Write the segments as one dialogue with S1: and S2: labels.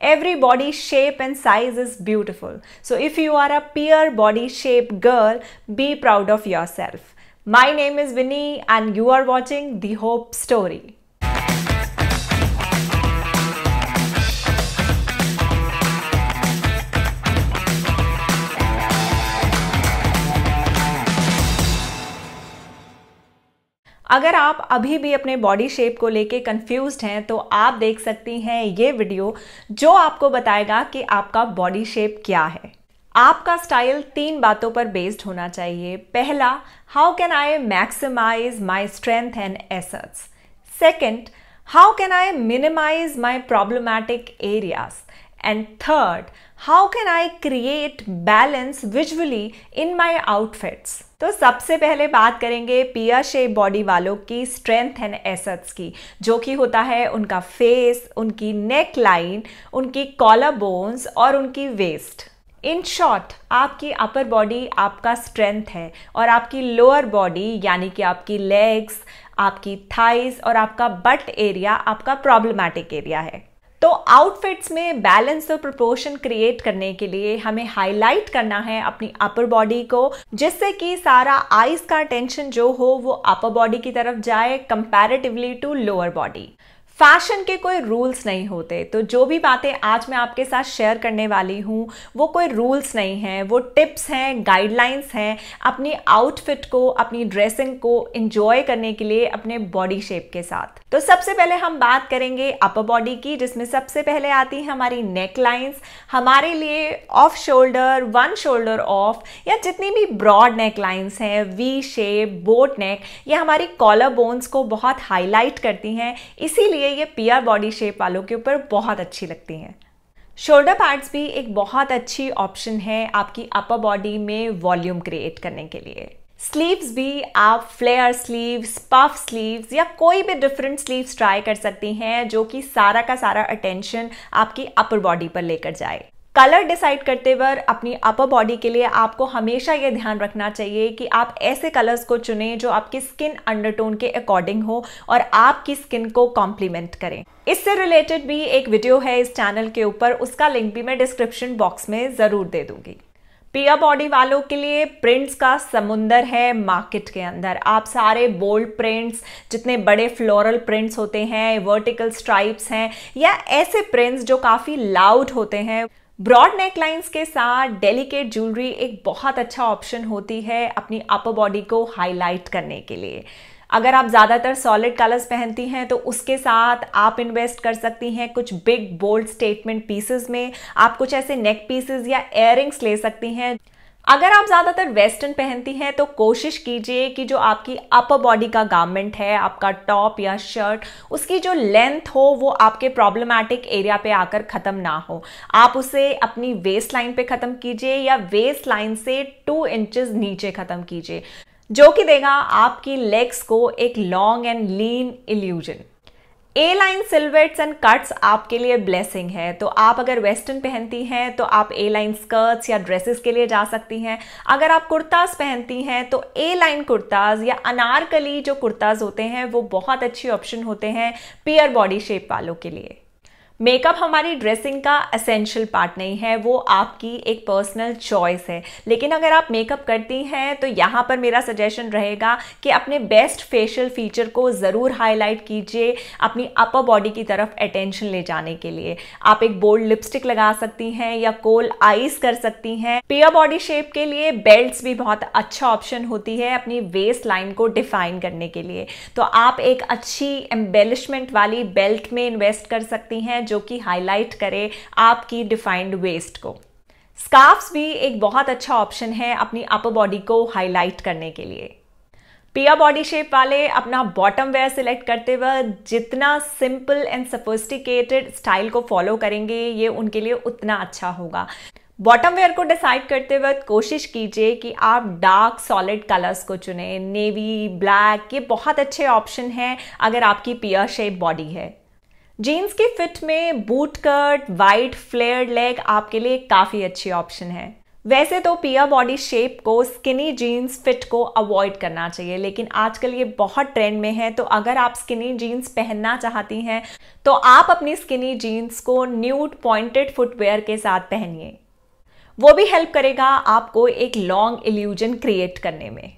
S1: Every body shape and size is beautiful. So if you are a peer body shape girl, be proud of yourself. My name is Vinny and you are watching The Hope Story. अगर आप अभी भी अपने body shape को लेके confuse हैं तो आप देख सकती हैं ये वीडियो जो आपको बताएगा कि आपका बॉडी शेप क्या है। आपका स्टाइल तीन बातों पर बेस्ड होना चाहिए। पहला how can I maximise my strength and assets second how can I minimise my problematic areas and third how can I create balance visually in my outfits तो सबसे पहले बात करेंगे पियर शेप बॉडी वालों की स्ट्रेंथ एंड एसेट्स की, जो कि होता है उनका फेस उनकी नेक लाइन उनकी कॉलर बोन्स और उनकी वेस्ट इन शॉर्ट आपकी अपर बॉडी आपका स्ट्रेंथ है और आपकी लोअर बॉडी यानी कि आपकी लेग्स आपकी थाइस और आपका बट एरिया आपका प्रॉब्लमैटिक एरिया है। तो आउटफिट्स में बैलेंस और प्रोपोर्शन क्रिएट करने के लिए हमें हाईलाइट करना है अपनी अपर बॉडी को, जिससे कि सारा आइज़ का टेंशन जो हो वो अपर बॉडी की तरफ़ जाए comparatively to lower body fashion के कोई रूल्स नहीं होते। तो जो भी बातें आज मैं आपके साथ शेयर करने वाली हूँ, वो कोई रूल्स नहीं हैं। वो टिप्स हैं गाइडलाइंस हैं अपनी आउटफिट को, अपनी ड्रेसिंग को इंजॉय करने के लिए अपने बॉडी शेप के साथ। तो सबसे पहले हम बात करेंगे अपर बॉडी की, जिसमें सबसे पहले आती है हमारी नेक लाइन्स हमारे लिए off shoulder one shoulder off या जितनी भी ब्रॉड नेक लाइन्स हैं वी शेप बोट नेक ये हमारी कॉलर बोन्स को बहुत हाईलाइट करती हैं। इसीलिए ये पियर बॉडी शेप वालों के ऊपर बहुत अच्छी लगती हैं। शोल्डर पैड्स भी एक बहुत अच्छी ऑप्शन है आपकी अपर बॉडी में वॉल्यूम क्रिएट करने के लिए। स्लीव्स भी आप फ्लेयर स्लीव्स पफ स्लीव्स या कोई भी डिफरेंट स्लीव्स ट्राई कर सकती हैं जो कि सारा का सारा अटेंशन आपकी अपर बॉडी पर लेकर जाए। कलर डिसाइड करते वक्त अपनी अपर बॉडी के लिए आपको हमेशा ये ध्यान रखना चाहिए कि आप ऐसे कलर्स को चुनें जो आपकी स्किन अंडरटोन के अकॉर्डिंग हो और आपकी स्किन को कॉम्प्लीमेंट करें। इससे रिलेटेड भी एक वीडियो है इस चैनल के ऊपर, उसका लिंक भी मैं डिस्क्रिप्शन बॉक्स में ज़रूर दे दूँगी। पियर बॉडी वालों के लिए प्रिंट्स का समुंदर है मार्केट के अंदर। आप सारे बोल्ड प्रिंट्स जितने बड़े फ्लोरल प्रिंट्स होते हैं वर्टिकल स्ट्राइप्स हैं, या ऐसे प्रिंट्स जो काफ़ी लाउड होते हैं ब्रॉड नेक लाइन्स के साथ डेलिकेट ज्वेलरी एक बहुत अच्छा ऑप्शन होती है अपनी अपर बॉडी को हाईलाइट करने के लिए। अगर आप ज़्यादातर सॉलिड कलर्स पहनती हैं तो उसके साथ आप इन्वेस्ट कर सकती हैं कुछ बिग बोल्ड स्टेटमेंट पीसेस में। आप कुछ ऐसे नेक पीसेस या एयरिंग्स ले सकती हैं अगर आप ज़्यादातर वेस्टर्न पहनती हैं तो कोशिश कीजिए कि जो आपकी अपर बॉडी का गारमेंट है, आपका टॉप या शर्ट उसकी जो लेंथ हो, वो आपके प्रॉब्लमैटिक एरिया पे आकर ख़त्म ना हो। आप उसे अपनी वेस्ट लाइन पे ख़त्म कीजिए या वेस्ट लाइन से टू इंचेस नीचे ख़त्म कीजिए, जो कि देगा आपकी लेग्स को एक long and lean illusion A line silhouettes and cuts आपके लिए ब्लेसिंग है। तो आप अगर वेस्टर्न पहनती हैं तो आप ए लाइन स्कर्ट्स या ड्रेसेस के लिए जा सकती हैं। अगर आप कुर्ताज पहनती हैं तो ए लाइन कुर्ताज या अनारकली जो कुर्ताज होते हैं, वो बहुत अच्छी ऑप्शन होते हैं पियर बॉडी शेप वालों के लिए। मेकअप हमारी ड्रेसिंग का असेंशियल पार्ट नहीं है, वो आपकी एक पर्सनल चॉइस है। लेकिन अगर आप मेकअप करती हैं तो यहाँ पर मेरा सजेशन रहेगा कि अपने बेस्ट फेशियल फीचर को ज़रूर हाईलाइट कीजिए अपनी अपर बॉडी की तरफ़ अटेंशन ले जाने के लिए। आप एक बोल्ड लिपस्टिक लगा सकती हैं या कोल आइज़ कर सकती हैं। पियर बॉडी शेप के लिए बेल्ट भी बहुत अच्छा ऑप्शन होती है अपनी वेस्ट लाइन को डिफाइन करने के लिए। तो आप एक अच्छी एम्बेलिशमेंट वाली बेल्ट में इन्वेस्ट कर सकती हैं जो कि हाईलाइट करे आपकी डिफाइंड वेस्ट को। स्कार्फ्स भी एक बहुत अच्छा ऑप्शन है अपनी अपर बॉडी को हाईलाइट करने के लिए। पिया बॉडी शेप वाले अपना बॉटम वेयर सिलेक्ट करते वक्त जितना सिंपल एंड सफोस्टिकेटेड स्टाइल को फॉलो करेंगे, ये उनके लिए उतना अच्छा होगा। बॉटम वेयर को डिसाइड करते वक्त कोशिश कीजिए कि आप डार्क सॉलिड कलर्स को चुने। नेवी ब्लैक ये बहुत अच्छे ऑप्शन हैं अगर आपकी पियर शेप बॉडी है। जीन्स की फिट में boot cut wide flared leg आपके लिए काफ़ी अच्छी ऑप्शन है। वैसे तो पिया बॉडी शेप को स्किनी जीन्स फिट को अवॉइड करना चाहिए, लेकिन आजकल ये बहुत ट्रेंड में है तो अगर आप स्किनी जीन्स पहनना चाहती हैं तो आप अपनी स्किनी जीन्स को न्यूड पॉइंटेड फुटवेयर के साथ पहनिए। वो भी हेल्प करेगा आपको एक लॉन्ग इल्यूजन क्रिएट करने में।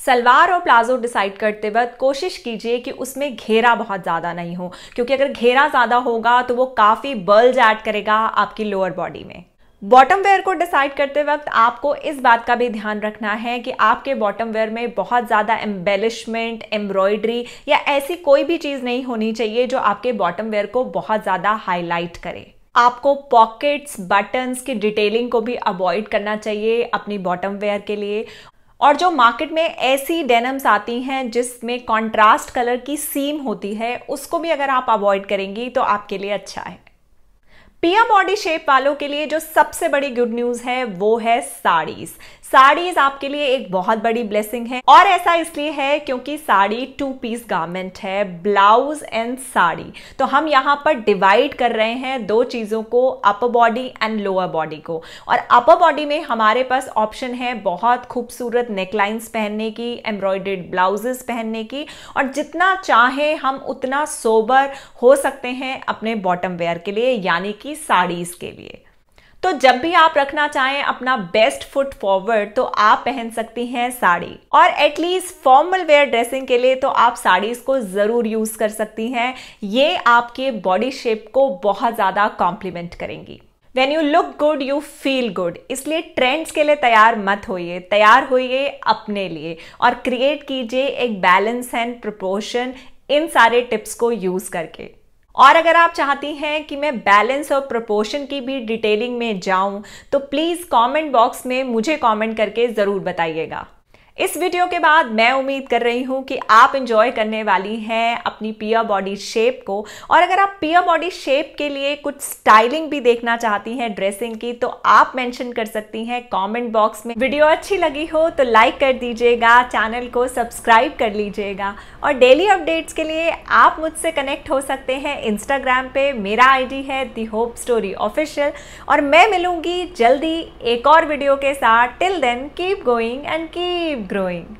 S1: सलवार और प्लाजो डिसाइड करते वक्त कोशिश कीजिए कि उसमें घेरा बहुत ज़्यादा नहीं हो, क्योंकि अगर घेरा ज़्यादा होगा तो वो काफ़ी बल्ज ऐड करेगा आपकी लोअर बॉडी में। बॉटम वेयर को डिसाइड करते वक्त आपको इस बात का भी ध्यान रखना है कि आपके बॉटम वेयर में बहुत ज़्यादा एम्बेलिशमेंट एम्ब्रॉयडरी या ऐसी कोई भी चीज़ नहीं होनी चाहिए जो आपके बॉटम वेयर को बहुत ज़्यादा हाईलाइट करे। आपको पॉकेट्स बटन्स की डिटेलिंग को भी अवॉइड करना चाहिए अपनी बॉटम वेयर के लिए। और जो मार्केट में ऐसी डेनम्स आती हैं जिसमें कॉन्ट्रास्ट कलर की सीम होती है, उसको भी अगर आप अवॉइड करेंगी तो आपके लिए अच्छा है। पिया बॉडी शेप वालों के लिए जो सबसे बड़ी गुड न्यूज़ है, वो है साड़ीज। साड़ीज आपके लिए एक बहुत बड़ी ब्लेसिंग है और ऐसा इसलिए है क्योंकि साड़ी टू पीस गारमेंट है ब्लाउज एंड साड़ी। तो हम यहाँ पर डिवाइड कर रहे हैं दो चीज़ों को upper body and lower body को। और अपर बॉडी में हमारे पास ऑप्शन है बहुत खूबसूरत नेकलाइंस पहनने की एम्ब्रॉयडेड ब्लाउजेस पहनने की। और जितना चाहे हम उतना सोबर हो सकते हैं अपने बॉटम वेयर के लिए, यानी कि साड़ीज के लिए। तो जब भी आप रखना चाहें अपना बेस्ट फुट फॉरवर्ड तो आप पहन सकती हैं साड़ी। और एटलीस्ट फॉर्मल वेयर ड्रेसिंग के लिए तो आप साड़ीज को ज़रूर यूज़ कर सकती हैं। ये आपके बॉडी शेप को बहुत ज़्यादा कॉम्प्लीमेंट करेंगी। When you look good you feel good इसलिए ट्रेंड्स के लिए तैयार मत होइए। तैयार होइए अपने लिए। और क्रिएट कीजिए एक बैलेंस एंड प्रपोर्शन इन सारे टिप्स को यूज़ करके। और अगर आप चाहती हैं कि मैं बैलेंस और प्रोपोर्शन की भी डिटेलिंग में जाऊँ तो प्लीज़ कमेंट बॉक्स में मुझे कमेंट करके ज़रूर बताइएगा। इस वीडियो के बाद मैं उम्मीद कर रही हूँ कि आप इंजॉय करने वाली हैं अपनी पियर बॉडी शेप को। और अगर आप पियर बॉडी शेप के लिए कुछ स्टाइलिंग भी देखना चाहती हैं ड्रेसिंग की तो आप मेंशन कर सकती हैं कमेंट बॉक्स में। वीडियो अच्छी लगी हो तो लाइक कर दीजिएगा चैनल को सब्सक्राइब कर लीजिएगा। और डेली अपडेट्स के लिए आप मुझसे कनेक्ट हो सकते हैं इंस्टाग्राम पे। मेरा आईडी है दी होप स्टोरी ऑफिशियल और मैं मिलूँगी जल्दी एक और वीडियो के साथ। Till then keep going and keep growing.